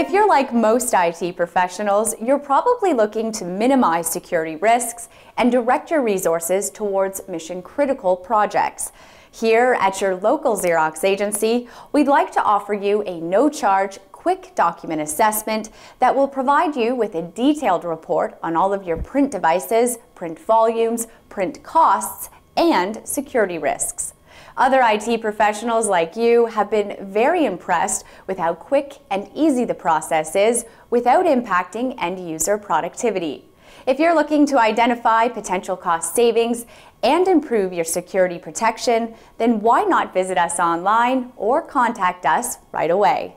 If you're like most IT professionals, you're probably looking to minimize security risks and direct your resources towards mission critical projects. Here at your local Xerox agency, we'd like to offer you a no-charge quick document assessment that will provide you with a detailed report on all of your print devices, print volumes, print costs, and security risks. Other IT professionals like you have been very impressed with how quick and easy the process is without impacting end user productivity. If you're looking to identify potential cost savings and improve your security protection, then why not visit us online or contact us right away.